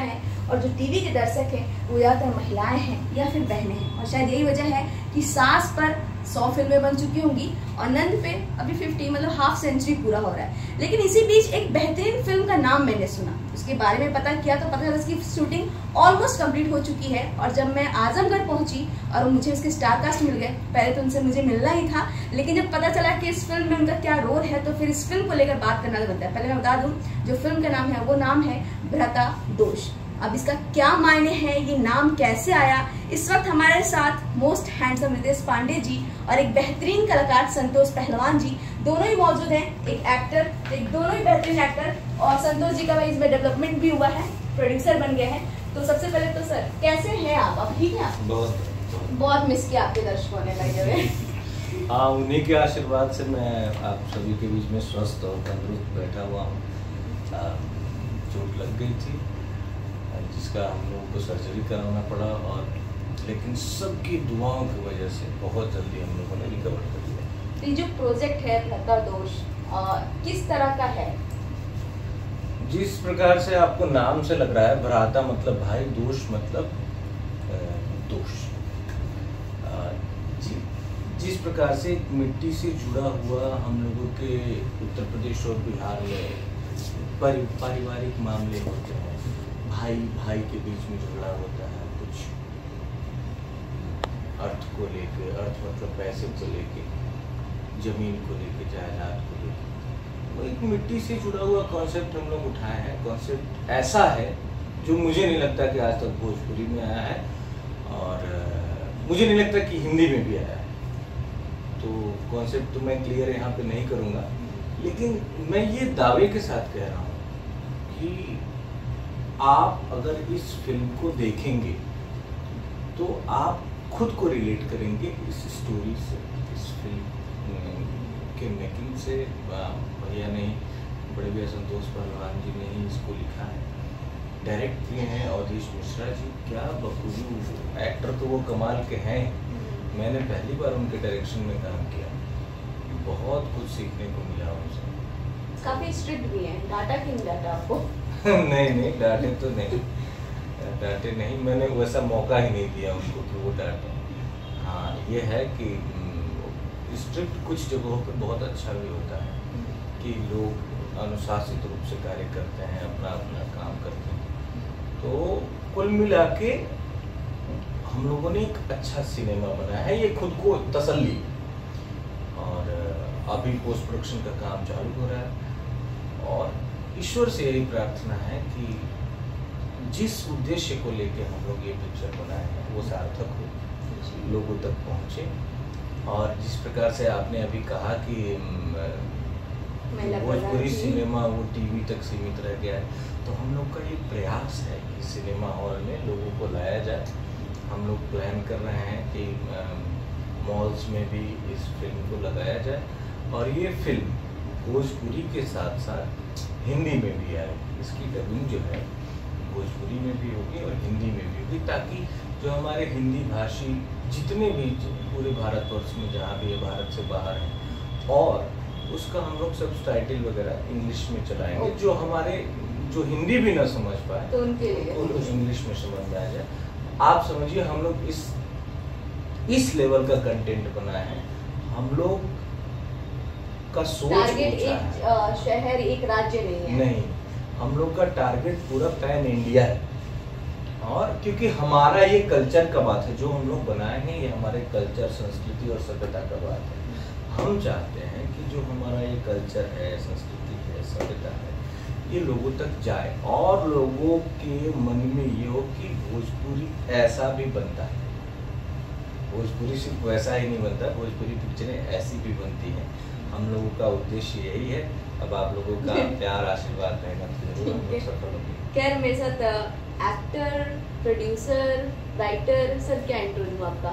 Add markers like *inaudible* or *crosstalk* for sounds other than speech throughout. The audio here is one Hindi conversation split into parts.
है और जो टीवी के दर्शक हैं, वो ज़्यादातर महिलाएँ हैं या फिर बहनें हैं। और शायद यही वजह है कि सास पर सौ फ़िल्में बन चुकी होंगी और नंद पे अभी फिफ्टी मतलब हाफ़ सेंचुरी पूरा हो रहा है। लेकिन इसी बीच एक बेहतरीन फ़िल्म का नाम मैंने सुना। उसके बारे में पता किया तो पता चला उसकी शूटिंग ऑलमोस्ट कंप्लीट हो चुकी है और जब मैं आजमगढ़ पहुँची और मुझे उसके स्टार कास्ट मिल गए, पहले तो उनसे मुझे मिलना ही था, लेकिन जब पता चला कि इस फ़िल्म में उनका क्या रोल है तो फिर इस फ़िल्म को लेकर बात करना तो बनता है। पहले मैं बता दूँ, जो फ़िल्म का नाम है, वो नाम है भ्रता दोष। अब इसका क्या मायने हैं? ये नाम कैसे आया? इस वक्त हमारे साथ मोस्ट हैंडसम रितेश पांडे जी और एक बेहतरीन कलाकार संतोष पहलवान जी दोनों ही मौजूद हैं। एक एक्टर एक दोनों ही बेहतरीन एक्टर और संतोष जी का भाई इसमें डेवलपमेंट भी हुआ है प्रोड्यूसर बन गया है। तो सबसे पहले तो सर कैसे हैं आप? अब ठीक है आप? बहुत बहुत मिस किया आपके दर्शकों ने हुए *laughs* हाँ उन्हीं के आशीर्वाद से मैं आप सभी के बीच में स्वस्थ और तंदुरुस्त बैठा हुआ हूँ। चोट लग गई थी जिसका हम लोगों को सर्जरी कराना पड़ा और लेकिन सबकी दुआओं की वजह से बहुत जल्दी हम लोगों ने रिकवर कर लिया। तो ये जो प्रोजेक्ट है भ्रता दोष किस तरह का है? जिस प्रकार से आपको नाम से लग रहा है भ्राता मतलब भाई दोष मतलब दोष। जी जिस प्रकार से मिट्टी से जुड़ा हुआ हम लोगों के उत्तर प्रदेश और बिहार में परि, पारिवारिक मामले होते हैं। भाई भाई के बीच में झगड़ा होता है कुछ अर्थ को लेके अर्थ मतलब पैसे को लेके ज़मीन को लेके जायदाद को लेके। एक मिट्टी से जुड़ा हुआ कॉन्सेप्ट हम लोग उठाए हैं। कॉन्सेप्ट ऐसा है जो मुझे नहीं लगता कि आज तक भोजपुरी में आया है और मुझे नहीं लगता कि हिंदी में भी आया है। तो कॉन्सेप्ट तो मैं क्लियर यहाँ पे नहीं करूँगा। लेकिन मैं ये दावे के साथ कह रहा हूँ कि आप अगर इस फ़िल्म को देखेंगे तो आप खुद को रिलेट करेंगे इस स्टोरी से इस फ़िल्म के मेकिंग से। भैया ने बड़े भैया संतोष पहलवान जी ने ही इसको लिखा है। डायरेक्ट किए हैं अवधेश मिश्रा जी। क्या बखूबी एक्टर तो वो कमाल के हैं। मैंने पहली बार उनके डायरेक्शन में काम किया। बहुत कुछ सीखने को मिला उनसे। काफ़ी स्ट्रिक्ट भी है। डाटा क्यों डाटा आपको। *laughs* नहीं नहीं डांटे तो नहीं। डांटे नहीं मैंने वैसा मौका ही नहीं दिया उनको कि वो डांटे। हाँ ये है कि स्ट्रिक्ट कुछ जगहों पर बहुत अच्छा भी होता है कि लोग अनुशासित रूप से कार्य करते हैं अपना अपना काम करते हैं। तो कुल मिला के हम लोगों ने एक अच्छा सिनेमा बनाया है। ये खुद को तसल्ली। और अभी पोस्ट प्रोडक्शन का काम चालू हो रहा है। और ईश्वर से यही प्रार्थना है कि जिस उद्देश्य को लेके हम लोग ये पिक्चर बनाए हैं वो सार्थक हो लोगों तक पहुँचे। और जिस प्रकार से आपने अभी कहा कि भोजपुरी सिनेमा वो टीवी तक सीमित रह गया है तो हम लोग का ये प्रयास है कि सिनेमा हॉल में लोगों को लाया जाए। हम लोग प्लान कर रहे हैं कि मॉल्स में भी इस फ़िल्म को लगाया जाए। और ये फ़िल्म भोजपुरी के साथ साथ हिंदी में भी आए इसकी डबिंग जो है भोजपुरी में भी होगी और हिंदी में भी होगी ताकि जो हमारे हिंदी भाषी जितने भी पूरे भारतवर्ष में जहाँ भी है भारत से बाहर हैं और उसका हम लोग सब टाइटल वगैरह इंग्लिश में चलाएँगे जो हमारे जो हिंदी भी ना समझ पाए तो उनके लिए। उनको इंग्लिश में समझ में आ जाए। आप समझिए हम लोग इस इस लेवल का कंटेंट बनाए हैं। हम लोग का सोच एक शहर एक राज्य नहीं है। नहीं हम लोग का टारगेट पूरा पैन इंडिया है। और क्योंकि हमारा ये कल्चर का बात है जो हम लोग बनाए हैं ये हमारे कल्चर संस्कृति और सभ्यता का बात है। हम चाहते हैं कि जो हमारा ये कल्चर है संस्कृति है सभ्यता है ये लोगों तक जाए। और लोगों के मन में ये हो कि भोजपुरी ऐसा भी बनता है। भोजपुरी सिर्फ़ वैसा ही नहीं बनता भोजपुरी पिक्चरें ऐसी भी बनती हैं। हम लोगों का उद्देश्य यही है। अब आप लोगों का *laughs* प्यार आशीर्वाद रहेगा तो ज़रूर हम लोग *laughs* सफल होंगे खैर मेरे साथ एक्टर प्रोड्यूसर राइटर सर क्या इंटरव्यू आपका?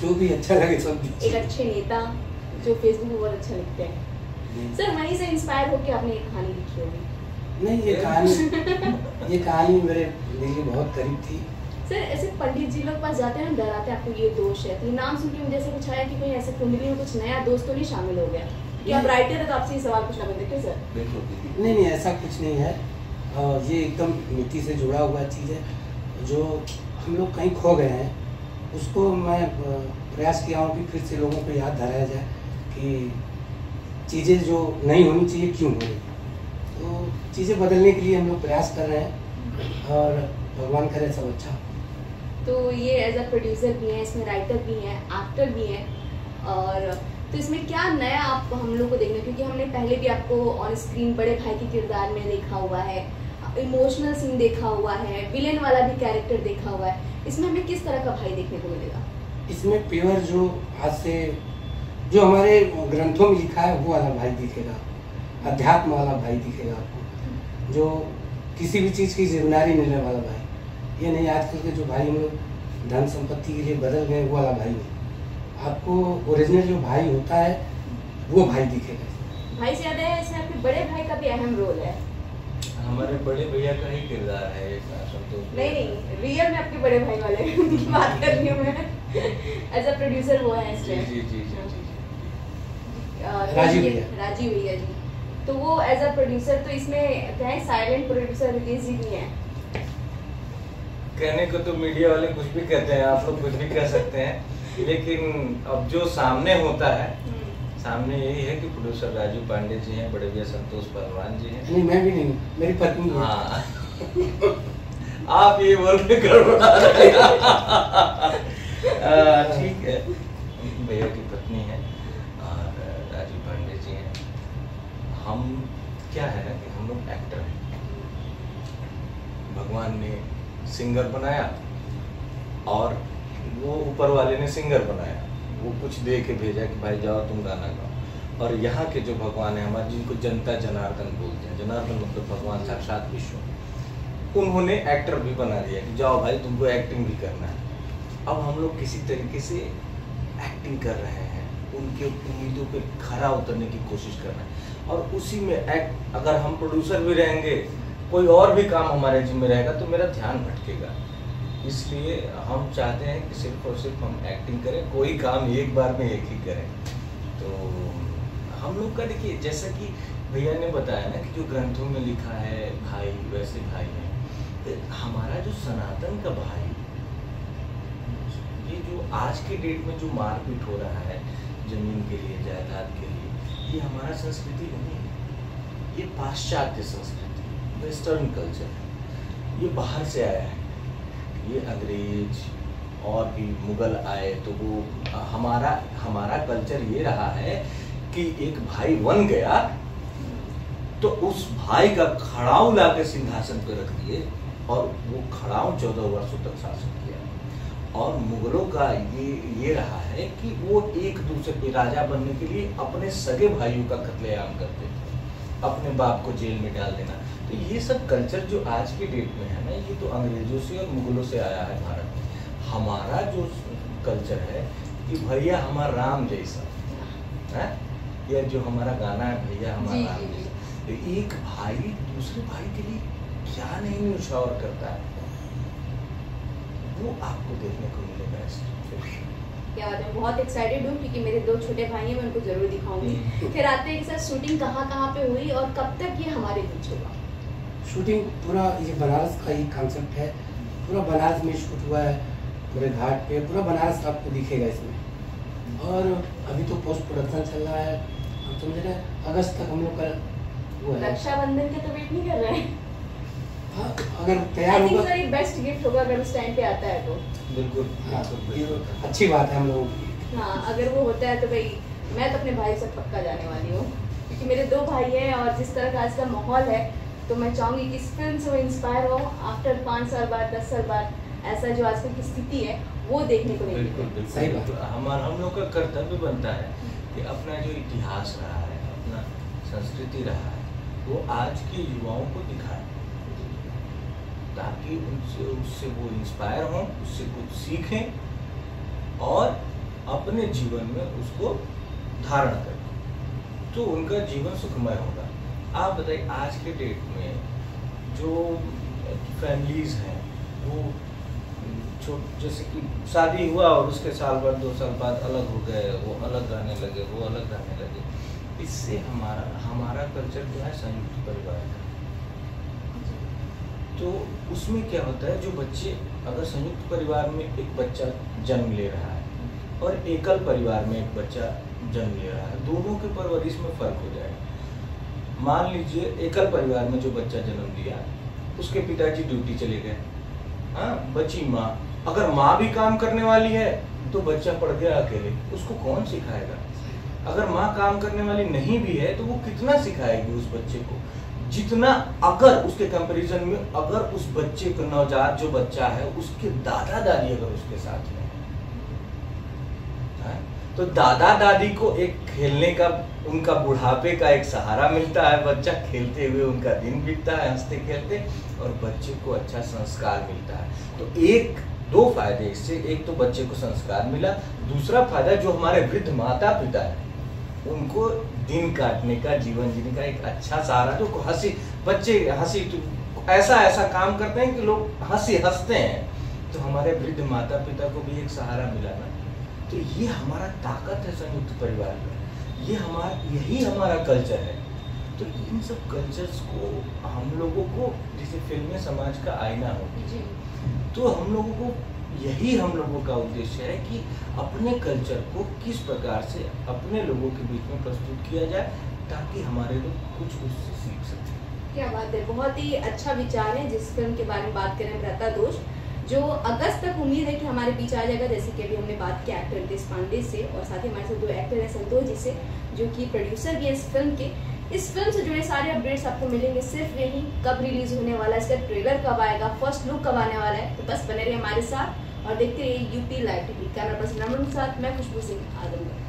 जो भी अच्छा लगे सब एक अच्छे नेता जो फेसबुक पर बहुत अच्छा लिखते हैं। सर वहीं से इंस्पायर होकर आपने ये कहानी लिखी होगी। नहीं ये कहानी *laughs* ये कहानी मेरे दिल के बहुत करीब थी। सर ऐसे पंडित जी लोग पास जाते हैं डराते हैं आपको ये दोष है। तो नाम सुन के मुझे ऐसे कुछ आया कि कहीं ऐसे कुंडली में कुछ नया दोस्त तो नहीं शामिल हो गया? कि आप राइटर है तो आपसे ये सवाल पूछना बनते क्यों सर? बिल्कुल नहीं नहीं ऐसा कुछ नहीं है। और ये एकदम मिट्टी से जुड़ा हुआ चीज़ है जो हम लोग कहीं खो गए हैं। उसको मैं प्रयास किया हूँ कि फिर से लोगों को याद धराया जाए कि चीज़ें जो नहीं होनी चाहिए क्यों हो रही तो चीज़ें बदलने के लिए हम लोग प्रयास कर रहे हैं और भगवान करे सब अच्छा। तो ये एज अ प्रोड्यूसर भी हैं, इसमें राइटर भी हैं एक्टर भी हैं, और तो इसमें क्या नया आप, हम लोग को देखना क्योंकि हमने पहले भी आपको ऑन स्क्रीन बड़े भाई के किरदार में देखा हुआ है इमोशनल सीन देखा हुआ है विलेन वाला भी कैरेक्टर देखा हुआ है। इसमें हमें किस तरह का भाई देखने को मिलेगा? इसमें प्योर जो आज से, जो हमारे ग्रंथों में लिखा है, वो वाला भाई दिखेगा, अध्यात्म वाला भाई दिखेगा आपको। जो किसी भी चीज़ की ज़िम्मेदारी मिलने वाला भाई। ये नहीं आजकल के जो भाई लोग धन संपत्ति के लिए बदल गए वो वाला भाई नहीं आपको ओरिजिनल जो भाई होता है वो भाई दिखेगा। भाई से याद है इसमें आपके बड़े भाई का भी अहम रोल है। हमारे बड़े भैया का ही किरदार है संतोष नहीं नहीं रियल में आपके बड़े भाई वाले *laughs* की बात कर रही हूँ मैं। एज अ प्रोड्यूसर वो है इसमें। जी जी जी जी जी तो राजीव भैया। राजीव भैया जी। तो वो एज अ प्रोड्यूसर तो इसमें कहें साइलेंट प्रोड्यूसर रितेश जी भी हैं। कहने को तो मीडिया वाले कुछ भी कहते हैं आप लोग कुछ भी कह सकते हैं लेकिन अब जो सामने होता है। सामने यही है कि प्रोड्यूसर राजू पांडे जी हैं बड़े भैया संतोष पहलवान जी हैं। नहीं मैं भी नहीं मेरी पत्नी हाँ। आप ये बोल के गड़बड़ा रहे हैं। *laughs* ठीक है। भैया की पत्नी है और राजू पांडे जी हैं। हम क्या है ना कि हम लोग एक्टर हैं। भगवान ने सिंगर बनाया और वो ऊपर वाले ने सिंगर बनाया। वो कुछ दे के भेजा कि भाई जाओ तुम गाना गाओ। और यहाँ के जो भगवान है, हमारे जिनको जनता जनार्दन बोलते हैं, जनार्दन मतलब भगवान साक्षात विश्व उन्होंने एक्टर भी बना दिया कि जाओ भाई तुमको एक्टिंग भी करना है। अब हम लोग किसी तरीके से एक्टिंग कर रहे हैं, उनके उम्मीदों पे खरा उतरने की कोशिश कर रहे हैं। और उसी में एक्ट अगर हम प्रोड्यूसर भी रहेंगे कोई और भी काम हमारे जिम्मे रहेगा तो मेरा ध्यान भटकेगा। इसलिए हम चाहते हैं कि सिर्फ़ और सिर्फ़ हम एक्टिंग करें, कोई काम एक बार में एक ही करें। तो हम लोग का देखिए, जैसा कि भैया ने बताया ना कि जो ग्रंथों में लिखा है, भाई, वैसे भाई हैं तो हमारा जो सनातन का भाई, ये जो आज के डेट में जो मारपीट हो रहा है, ज़मीन के लिए, जायदाद के लिए, ये हमारा संस्कृति नहीं है। ये पाश्चात्य संस्कृति वेस्टर्न कल्चर ये बाहर से आया है। ये अंग्रेज़ और भी मुगल आए तो वो हमारा हमारा कल्चर ये रहा है कि एक भाई बन गया तो उस भाई का खड़ाऊ ला के सिंहासन पर रख दिए और वो खड़ाऊ चौदह वर्षों तक शासन किया। और मुगलों का ये ये रहा है कि वो एक दूसरे के राजा बनने के लिए अपने सगे भाइयों का कत्लेआम करते अपने बाप को जेल में डाल देना। तो ये सब कल्चर जो आज के डेट में है ना ये तो अंग्रेज़ों से और मुगलों से आया है भारत में। हमारा जो कल्चर है कि भैया हमारा राम जैसा है? या जो हमारा गाना है भैया हमारा राम। जैसा। तो एक भाई दूसरे भाई के लिए क्या नहीं न्यौछावर करता है? वो आपको देखने को मिलेगा इस फ़िल्म में। क्या बात है बहुत एक्साइटेड हूँ क्योंकि मेरे दो छोटे भाई हैं मैं उनको ज़रूर दिखाऊँगी। फिर आते हैं कि सर शूटिंग कहाँ कहाँ पे हुई और कब तक ये हमारे बीच होगा शूटिंग पूरा ये बनारस का ही कॉन्सेप्ट है। पूरा बनारस में शूट हुआ है पूरे घाट पे पूरा बनारस आपको दिखेगा इसमें। और अभी तो पोस्ट प्रोडक्शन चल रहा है। समझ रहे अगस्त तक हम लोग का वो है। रक्षाबंधन के तो वेट नहीं कर रहे? हाँ, अगर तैयार होगा सर ये बेस्ट गिफ्ट होगा अगर उस टाइम पे आता है तो। बिल्कुल। हाँ, ये अच्छी बात है हम लोगों की। हाँ अगर वो होता है तो भाई मैं तो अपने भाई से पक्का जाने वाली हूँ। क्योंकि मेरे दो भाई हैं और जिस तरह का आज का माहौल है तो मैं चाहूँगी कि इस फ़िल्म से वो इंस्पायर हो आफ्टर पाँच साल बाद दस साल बाद ऐसा जो आजकल की स्थिति है वो देखने को बिल्कुल मिलेगा सही बात। हमारा हम लोग का कर्तव्य बनता है कि अपना जो इतिहास रहा है अपना संस्कृति रहा है वो आज के युवाओं को दिखाए। ताकि उनसे, उससे वो इंस्पायर हों, उससे कुछ सीखें और अपने जीवन में उसको धारण करें। तो उनका जीवन सुखमय होगा। आप बताइए, आज के डेट में जो फैमिलीज़ हैं, वो छोट जैसे कि शादी हुआ और उसके साल बाद दो साल बाद अलग हो गए, वो अलग गाने लगे, वो अलग गाने लगे, इससे हमारा हमारा कल्चर जो है संयुक्त परिवार का तो उसमें क्या होता है, जो बच्चे अगर संयुक्त परिवार में एक बच्चा जन्म ले रहा है और एकल परिवार में एक बच्चा जन्म ले रहा है, दोनों के परवरिश में फ़र्क हो जाएगा मान लीजिए एकल परिवार में जो बच्चा जन्म लिया, उसके पिताजी ड्यूटी चले गए हाँ बची माँ। अगर माँ भी काम करने वाली है तो बच्चा पढ़ गया अकेले, उसको कौन सिखाएगा? अगर माँ काम करने वाली नहीं भी है तो वो कितना सिखाएगी उस बच्चे को? जितना अगर उसके कंपैरिजन में अगर उस बच्चे को नवजात जो बच्चा है, उसके दादा दादी अगर उसके साथ में है? तो दादा दादी को एक खेलने का, उनका बुढ़ापे का एक सहारा मिलता है बच्चा, खेलते हुए उनका दिन बीतता है हँसते खेलते और बच्चे को अच्छा संस्कार मिलता है। तो एक, दो फ़ायदे इससे, एक तो बच्चे को संस्कार मिला, दूसरा फ़ायदा जो हमारे वृद्ध माता पिता है, उनको दिन काटने का जीवन जीने का एक अच्छा सहारा। जो हँसी बच्चे हँसी तो ऐसा ऐसा काम करते हैं कि लोग हँसी हँसते हैं। तो हमारे वृद्ध माता पिता को भी एक सहारा मिला ना। तो ये हमारा ताकत है संयुक्त परिवार में। ये हमारा यही हमारा कल्चर है। तो इन सब कल्चर्स को हम लोगों को जैसे फ़िल्में समाज का आईना होती जी। तो हम लोगों को यही हम लोगों का उद्देश्य है कि अपने कल्चर को किस प्रकार से अपने लोगों के बीच में प्रस्तुत किया जाए ताकि हमारे लोग कुछ उससे सीख सकें। क्या बात है? बहुत ही अच्छा विचार है जिस फ़िल्म के बारे में बात करें भ्रता दोष। जो अगस्त तक उम्मीद है कि हमारे बीच आ जाएगा, जैसे कि अभी हमने बात की एक्टर रितेश पांडे से, और साथ ही हमारे साथ दो एक्टर है संतोष जी से, जो कि प्रोड्यूसर भी है इस फ़िल्म के। इस फ़िल्म से जुड़े सारे अपडेट्स आपको मिलेंगे, सिर्फ़ यही, कब रिलीज़ होने वाला है, इसका ट्रेलर कब आएगा फ़र्स्ट लुक कब आने वाला है तो बस बने रहिए हमारे साथ। और देखते रहिए UP live TV camera person के साथ मैं खुशबू सिंह आदमगढ़